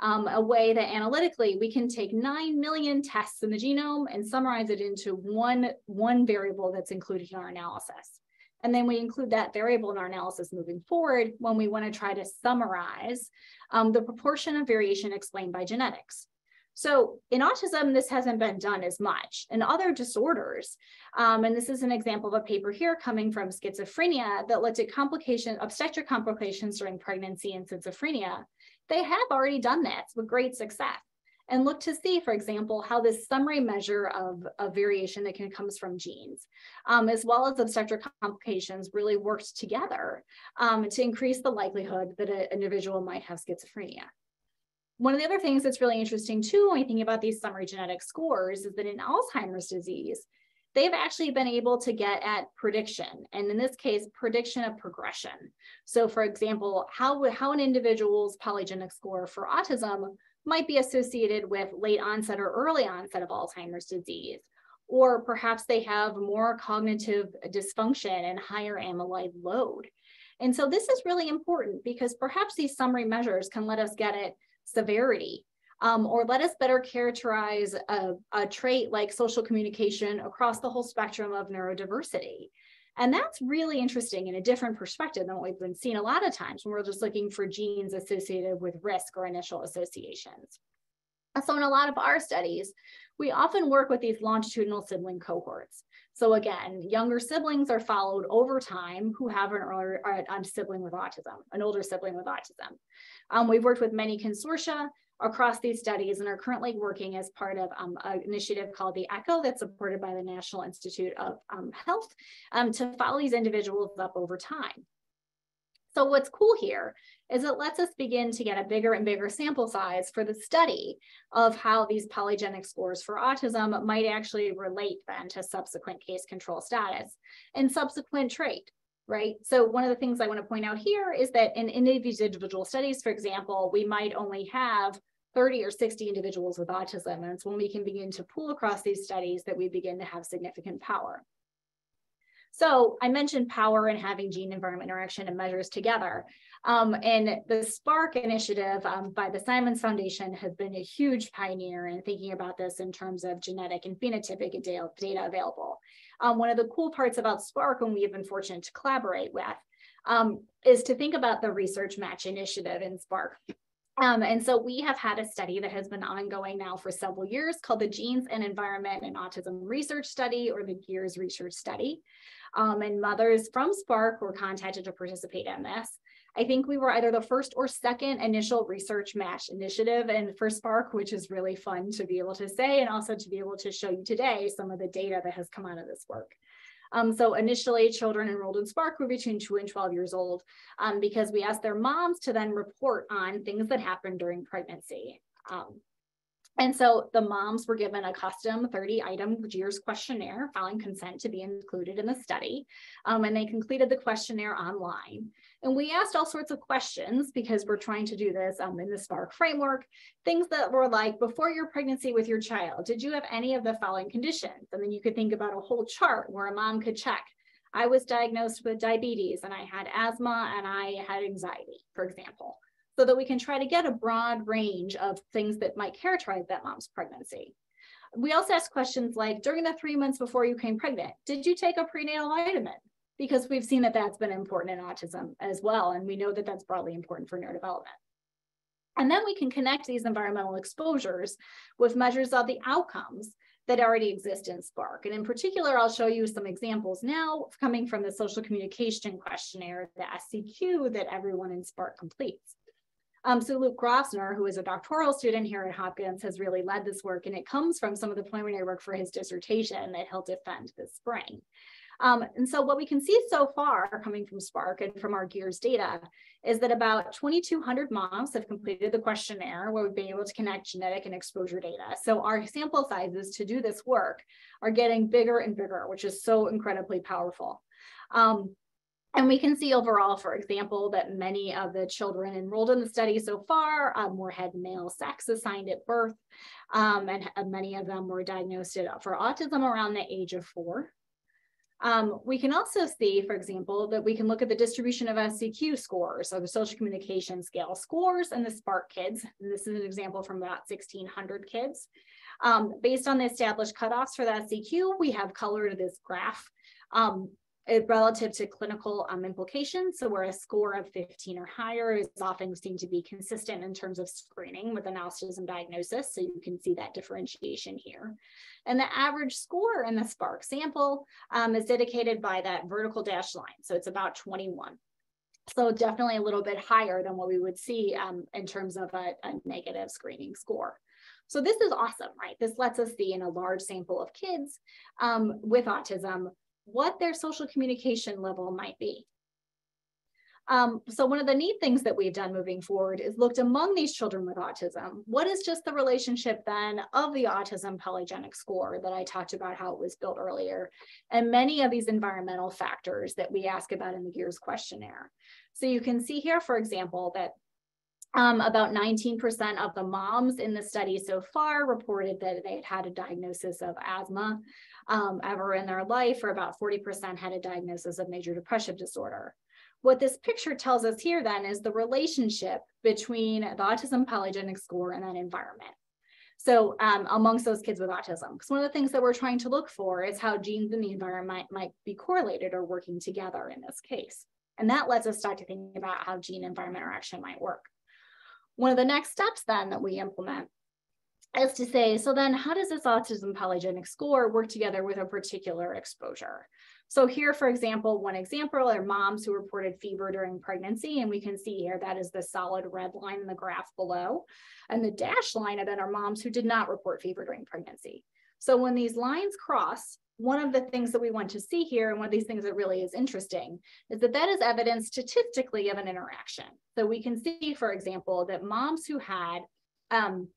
um, a way that analytically we can take 9 million tests in the genome and summarize it into one, one variable that's included in our analysis. And then we include that variable in our analysis moving forward when we want to try to summarize um, the proportion of variation explained by genetics. So in autism, this hasn't been done as much. In other disorders, um, and this is an example of a paper here coming from schizophrenia that looked at complications, obstetric complications during pregnancy and schizophrenia. They have already done that with great success and look to see, for example, how this summary measure of, of variation that can comes from genes, um, as well as obstetric complications really worked together um, to increase the likelihood that an individual might have schizophrenia. One of the other things that's really interesting too, when we think about these summary genetic scores, is that in Alzheimer's disease, they've actually been able to get at prediction, and in this case, prediction of progression. So for example, how, how an individual's polygenic score for autism might be associated with late onset or early onset of Alzheimer's disease. Or perhaps they have more cognitive dysfunction and higher amyloid load. And so this is really important because perhaps these summary measures can let us get at severity um, or let us better characterize a, a trait like social communication across the whole spectrum of neurodiversity. And that's really interesting in a different perspective than what we've been seeing a lot of times when we're just looking for genes associated with risk or initial associations. So in a lot of our studies, we often work with these longitudinal sibling cohorts. So again, younger siblings are followed over time who have an a sibling with autism, an older sibling with autism. Um, we've worked with many consortia across these studies and are currently working as part of um, an initiative called the ECHO that's supported by the National Institute of um, Health um, to follow these individuals up over time. So what's cool here is it lets us begin to get a bigger and bigger sample size for the study of how these polygenic scores for autism might actually relate then to subsequent case control status and subsequent trait right? So one of the things I want to point out here is that in individual studies, for example, we might only have 30 or 60 individuals with autism. And it's when we can begin to pool across these studies that we begin to have significant power. So I mentioned power and having gene environment interaction and measures together. Um, and the SPARK initiative um, by the Simons Foundation has been a huge pioneer in thinking about this in terms of genetic and phenotypic data, data available. Um, one of the cool parts about SPARK, and we have been fortunate to collaborate with, um, is to think about the research match initiative in SPARK. Um, and so we have had a study that has been ongoing now for several years called the Genes and Environment and Autism Research Study or the GEARS Research Study. Um, and mothers from Spark were contacted to participate in this. I think we were either the first or second initial research match initiative and for Spark, which is really fun to be able to say and also to be able to show you today some of the data that has come out of this work. Um, so initially children enrolled in Spark were between two and 12 years old um, because we asked their moms to then report on things that happened during pregnancy. Um, and so the moms were given a custom 30 item GEARS questionnaire, filing consent to be included in the study. Um, and they completed the questionnaire online. And we asked all sorts of questions because we're trying to do this um, in the SPARK framework. Things that were like, before your pregnancy with your child, did you have any of the following conditions? And then you could think about a whole chart where a mom could check. I was diagnosed with diabetes and I had asthma and I had anxiety, for example, so that we can try to get a broad range of things that might characterize that mom's pregnancy. We also asked questions like, during the three months before you came pregnant, did you take a prenatal vitamin? Because we've seen that that's been important in autism as well. And we know that that's broadly important for neurodevelopment. And then we can connect these environmental exposures with measures of the outcomes that already exist in Spark. And in particular, I'll show you some examples now coming from the social communication questionnaire, the SCQ that everyone in Spark completes. Um, so Luke Grosvenor, who is a doctoral student here at Hopkins, has really led this work, and it comes from some of the preliminary work for his dissertation that he'll defend this spring. Um, and so what we can see so far coming from Spark and from our GEARS data is that about 2,200 moms have completed the questionnaire where we've been able to connect genetic and exposure data. So our sample sizes to do this work are getting bigger and bigger, which is so incredibly powerful. Um, and we can see overall, for example, that many of the children enrolled in the study so far um, were had male sex assigned at birth, um, and many of them were diagnosed for autism around the age of four. Um, we can also see, for example, that we can look at the distribution of SCQ scores, or the social communication scale scores and the SPARK kids. And this is an example from about 1600 kids. Um, based on the established cutoffs for the SCQ, we have colored this graph. Um, relative to clinical um, implications. So where a score of 15 or higher is often seen to be consistent in terms of screening with an autism diagnosis. So you can see that differentiation here. And the average score in the SPARK sample um, is indicated by that vertical dashed line. So it's about 21. So definitely a little bit higher than what we would see um, in terms of a, a negative screening score. So this is awesome, right? This lets us see in a large sample of kids um, with autism what their social communication level might be. Um, so one of the neat things that we've done moving forward is looked among these children with autism. What is just the relationship then of the autism polygenic score that I talked about how it was built earlier, and many of these environmental factors that we ask about in the GEARS questionnaire. So you can see here, for example, that um, about 19% of the moms in the study so far reported that they had had a diagnosis of asthma um, ever in their life, or about 40% had a diagnosis of major depressive disorder. What this picture tells us here then is the relationship between the autism polygenic score and that environment. So um, amongst those kids with autism, because one of the things that we're trying to look for is how genes in the environment might be correlated or working together in this case. And that lets us start to think about how gene environment interaction might work. One of the next steps then that we implement is to say, so then how does this autism polygenic score work together with a particular exposure? So here, for example, one example are moms who reported fever during pregnancy, and we can see here that is the solid red line in the graph below. And the dashed line of it are moms who did not report fever during pregnancy. So when these lines cross, one of the things that we want to see here, and one of these things that really is interesting, is that that is evidence statistically of an interaction. So we can see, for example, that moms who had um,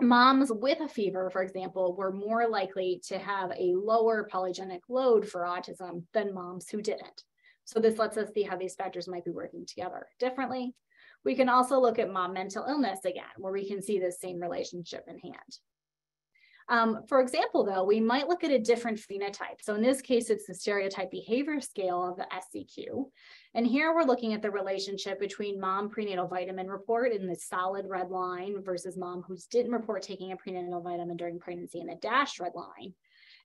moms with a fever, for example, were more likely to have a lower polygenic load for autism than moms who didn't. So this lets us see how these factors might be working together differently. We can also look at mom mental illness again, where we can see the same relationship in hand. Um, for example, though, we might look at a different phenotype. So in this case, it's the stereotype behavior scale of the SCQ. And here we're looking at the relationship between mom prenatal vitamin report in the solid red line versus mom who didn't report taking a prenatal vitamin during pregnancy in the dashed red line.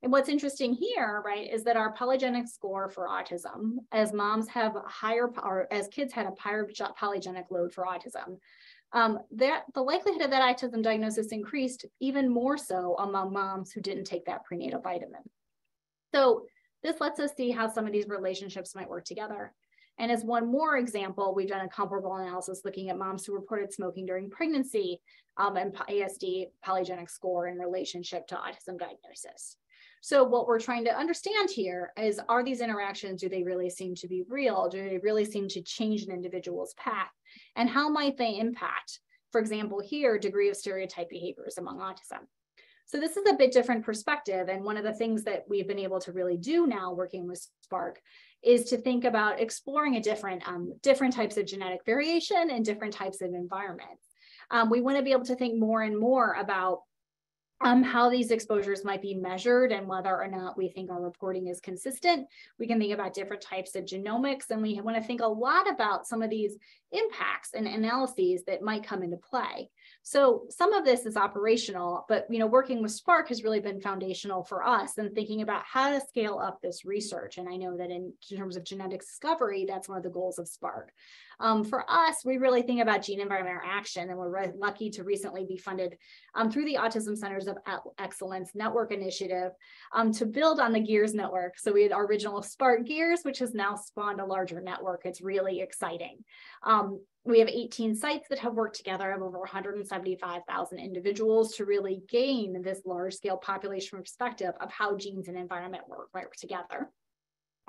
And what's interesting here, right, is that our polygenic score for autism, as moms have higher, or as kids had a higher polygenic load for autism, um, that the likelihood of that autism diagnosis increased even more so among moms who didn't take that prenatal vitamin. So this lets us see how some of these relationships might work together. And as one more example, we've done a comparable analysis looking at moms who reported smoking during pregnancy um, and ASD polygenic score in relationship to autism diagnosis. So what we're trying to understand here is, are these interactions, do they really seem to be real? Do they really seem to change an individual's path? And how might they impact, for example, here, degree of stereotype behaviors among autism? So this is a bit different perspective. And one of the things that we've been able to really do now working with Spark is to think about exploring a different, um, different types of genetic variation and different types of environments. Um, we want to be able to think more and more about um, how these exposures might be measured and whether or not we think our reporting is consistent. We can think about different types of genomics, and we want to think a lot about some of these impacts and analyses that might come into play. So some of this is operational, but you know, working with Spark has really been foundational for us and thinking about how to scale up this research. And I know that in terms of genetic discovery, that's one of the goals of Spark. Um, for us, we really think about gene environment interaction, and we're lucky to recently be funded um, through the Autism Centers of Excellence Network Initiative um, to build on the GEARS network. So we had our original Spark GEARS, which has now spawned a larger network. It's really exciting. Um, we have 18 sites that have worked together of over 175,000 individuals to really gain this large scale population perspective of how genes and environment work, work together.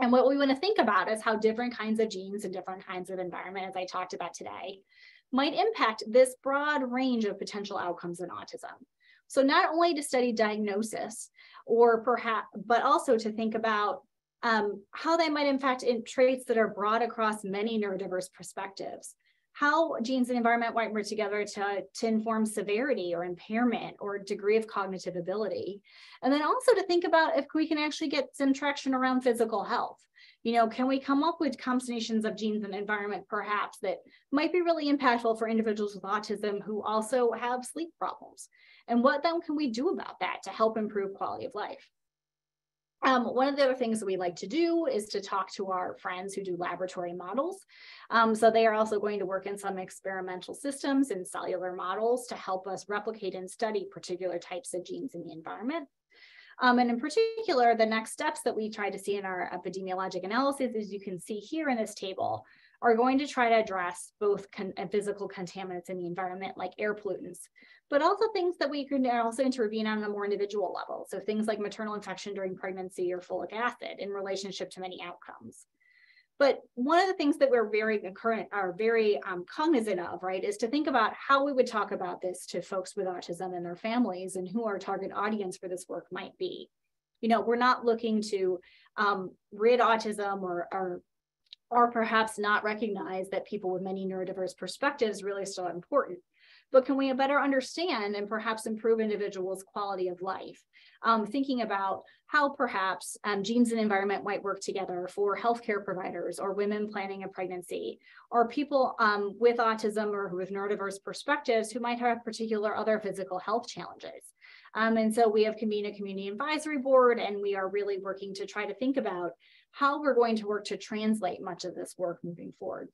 And what we want to think about is how different kinds of genes and different kinds of environment, as I talked about today, might impact this broad range of potential outcomes in autism. So not only to study diagnosis or perhaps, but also to think about um, how they might impact in traits that are broad across many neurodiverse perspectives how genes and environment might work together to, to inform severity or impairment or degree of cognitive ability. And then also to think about if we can actually get some traction around physical health. You know, can we come up with combinations of genes and environment perhaps that might be really impactful for individuals with autism who also have sleep problems? And what then can we do about that to help improve quality of life? Um, one of the other things that we like to do is to talk to our friends who do laboratory models. Um, so they are also going to work in some experimental systems and cellular models to help us replicate and study particular types of genes in the environment. Um, and in particular, the next steps that we try to see in our epidemiologic analysis, as you can see here in this table, are going to try to address both con physical contaminants in the environment like air pollutants, but also things that we can also intervene on a more individual level. So things like maternal infection during pregnancy or folic acid in relationship to many outcomes. But one of the things that we're very current are very um, cognizant of, right, is to think about how we would talk about this to folks with autism and their families and who our target audience for this work might be. You know, we're not looking to um, rid autism or, or or perhaps not recognize that people with many neurodiverse perspectives really still important but can we better understand and perhaps improve individuals' quality of life? Um, thinking about how perhaps um, genes and environment might work together for healthcare providers or women planning a pregnancy, or people um, with autism or with neurodiverse perspectives who might have particular other physical health challenges. Um, and so we have convened a community advisory board, and we are really working to try to think about how we're going to work to translate much of this work moving forward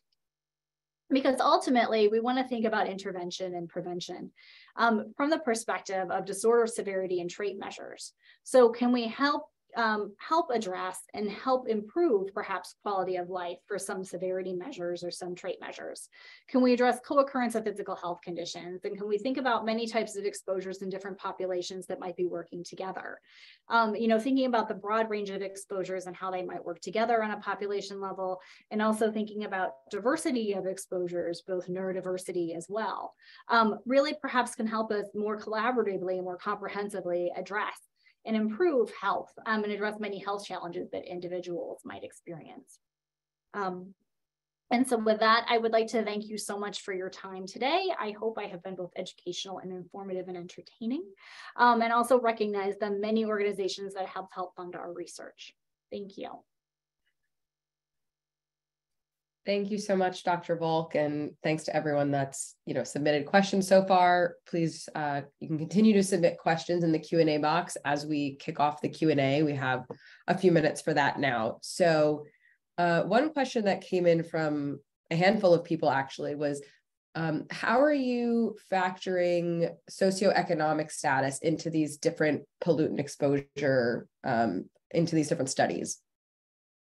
because ultimately we want to think about intervention and prevention um, from the perspective of disorder severity and trait measures. So can we help um, help address and help improve perhaps quality of life for some severity measures or some trait measures? Can we address co-occurrence of physical health conditions? And can we think about many types of exposures in different populations that might be working together? Um, you know, thinking about the broad range of exposures and how they might work together on a population level, and also thinking about diversity of exposures, both neurodiversity as well, um, really perhaps can help us more collaboratively and more comprehensively address and improve health um, and address many health challenges that individuals might experience. Um, and so with that, I would like to thank you so much for your time today. I hope I have been both educational and informative and entertaining, um, and also recognize the many organizations that have helped fund our research. Thank you. Thank you so much, Dr. Volk, and thanks to everyone that's you know submitted questions so far. Please, uh, you can continue to submit questions in the Q and A box as we kick off the Q and A. We have a few minutes for that now. So, uh, one question that came in from a handful of people actually was, um, how are you factoring socioeconomic status into these different pollutant exposure um, into these different studies?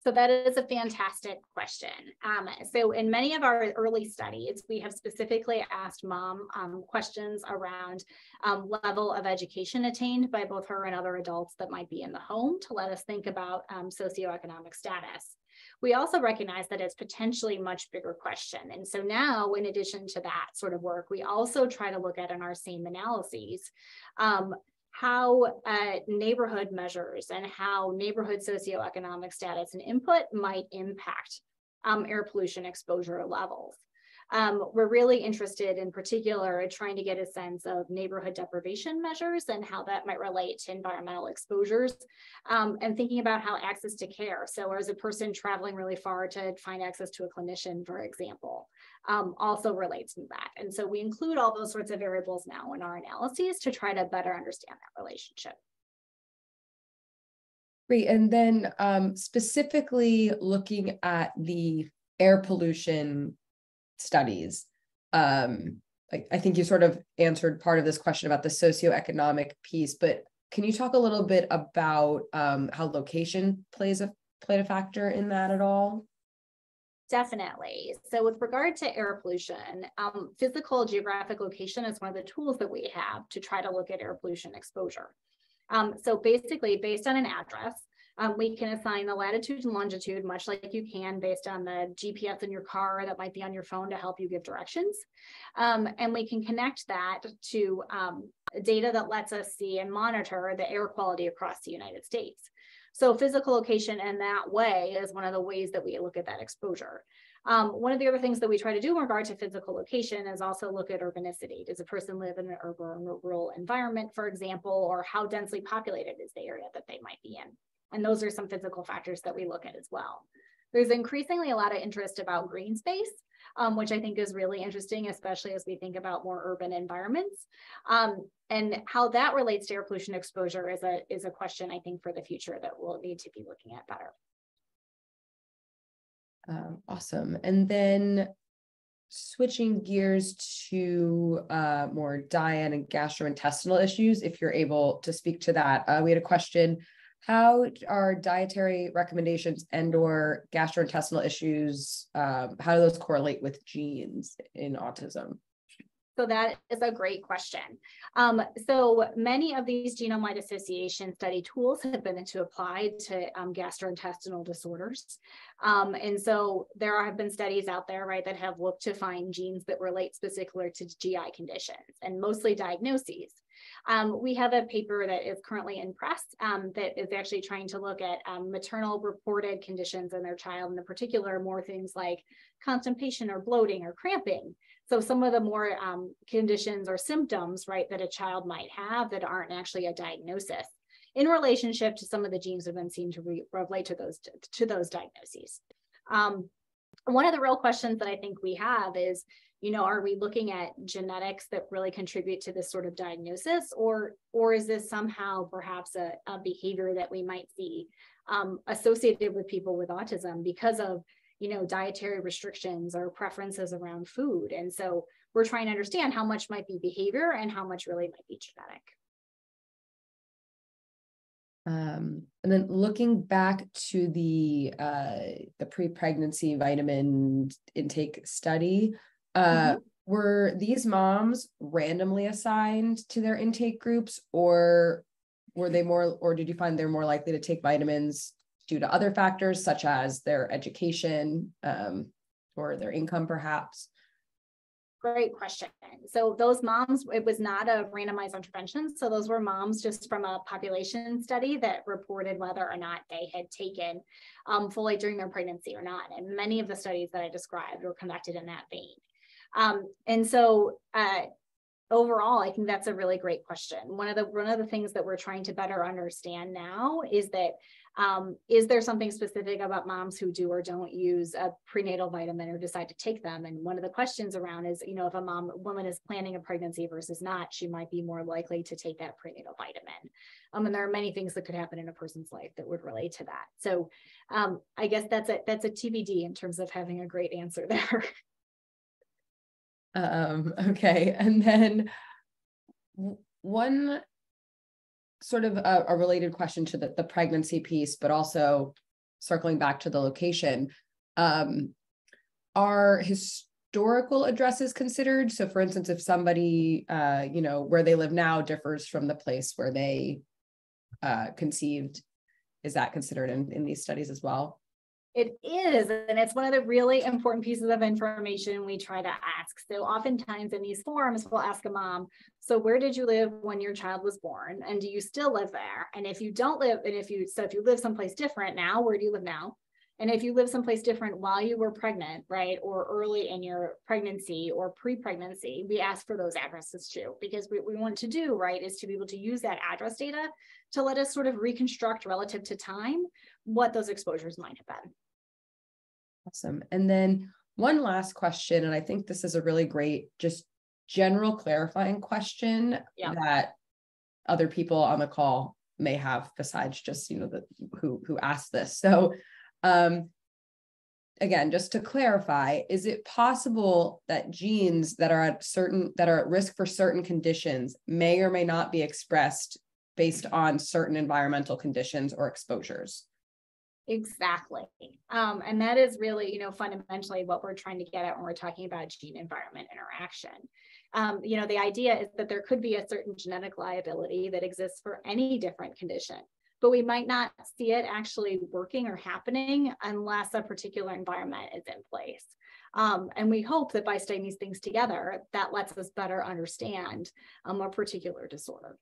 So that is a fantastic question. Um, so in many of our early studies, we have specifically asked mom um, questions around um, level of education attained by both her and other adults that might be in the home to let us think about um, socioeconomic status. We also recognize that it's potentially much bigger question. And so now, in addition to that sort of work, we also try to look at in our same analyses um, how uh, neighborhood measures and how neighborhood socioeconomic status and input might impact um, air pollution exposure levels. Um, we're really interested in particular in trying to get a sense of neighborhood deprivation measures and how that might relate to environmental exposures um, and thinking about how access to care. So as a person traveling really far to find access to a clinician, for example, um, also relates to that. And so we include all those sorts of variables now in our analyses to try to better understand that relationship. Great. And then um, specifically looking at the air pollution studies. Um, I, I think you sort of answered part of this question about the socioeconomic piece, but can you talk a little bit about um, how location plays a played a factor in that at all? Definitely. So with regard to air pollution, um, physical geographic location is one of the tools that we have to try to look at air pollution exposure. Um, so basically, based on an address, um, we can assign the latitude and longitude, much like you can based on the GPS in your car that might be on your phone to help you give directions. Um, and we can connect that to um, data that lets us see and monitor the air quality across the United States. So physical location in that way is one of the ways that we look at that exposure. Um, one of the other things that we try to do in regard to physical location is also look at urbanicity. Does a person live in an urban or rural environment, for example, or how densely populated is the area that they might be in? And those are some physical factors that we look at as well. there's increasingly a lot of interest about green space um, which I think is really interesting, especially as we think about more urban environments. Um, and how that relates to air pollution exposure is a, is a question I think for the future that we'll need to be looking at better. Um, awesome. And then switching gears to uh, more diet and gastrointestinal issues, if you're able to speak to that. Uh, we had a question how are dietary recommendations and or gastrointestinal issues um, how do those correlate with genes in autism so that is a great question. Um, so many of these genome-wide association study tools have been to apply to um, gastrointestinal disorders. Um, and so there have been studies out there, right, that have looked to find genes that relate specifically to GI conditions and mostly diagnoses. Um, we have a paper that is currently in press um, that is actually trying to look at um, maternal reported conditions in their child, and in particular, more things like constipation or bloating or cramping. So some of the more um, conditions or symptoms, right, that a child might have that aren't actually a diagnosis in relationship to some of the genes that have been seen to re relate to those to, to those diagnoses. Um, one of the real questions that I think we have is, you know, are we looking at genetics that really contribute to this sort of diagnosis, or or is this somehow perhaps a, a behavior that we might see um, associated with people with autism because of you know dietary restrictions or preferences around food, and so we're trying to understand how much might be behavior and how much really might be genetic. Um, and then looking back to the uh, the pre-pregnancy vitamin intake study, uh, mm-hmm. Were these moms randomly assigned to their intake groups, or were they more, or did you find they're more likely to take vitamins due to other factors such as their education um, or their income, perhaps? Great question. So those moms, it was not a randomized intervention. So those were moms just from a population study that reported whether or not they had taken um, folate during their pregnancy or not. And many of the studies that I described were conducted in that vein. Um, and so uh, overall, I think that's a really great question. One of the one of the things that we're trying to better understand now is that um, is there something specific about moms who do or don't use a prenatal vitamin or decide to take them? And one of the questions around is, you know, if a mom woman is planning a pregnancy versus not, she might be more likely to take that prenatal vitamin. Um, and there are many things that could happen in a person's life that would relate to that. So um, I guess that's a that's a TBD in terms of having a great answer there. Um, okay. And then one sort of a, a related question to the, the, pregnancy piece, but also circling back to the location. Um, are historical addresses considered? So for instance, if somebody, uh, you know, where they live now differs from the place where they uh, conceived, is that considered in, in these studies as well? It is, and it's one of the really important pieces of information we try to ask. So oftentimes in these forums, we'll ask a mom, so where did you live when your child was born? And do you still live there? And if you don't live, and if you, so if you live someplace different now, where do you live now? And if you live someplace different while you were pregnant, right, or early in your pregnancy or pre pregnancy, we ask for those addresses too, because what we want to do, right, is to be able to use that address data to let us sort of reconstruct relative to time what those exposures might have been. Awesome. And then one last question, and I think this is a really great, just general clarifying question yeah. that other people on the call may have besides just you know the who who asked this so um again just to clarify is it possible that genes that are at certain that are at risk for certain conditions may or may not be expressed based on certain environmental conditions or exposures Exactly. Um, and that is really, you know, fundamentally what we're trying to get at when we're talking about gene environment interaction. Um, you know, the idea is that there could be a certain genetic liability that exists for any different condition, but we might not see it actually working or happening unless a particular environment is in place. Um, and we hope that by studying these things together, that lets us better understand um, a particular disorder.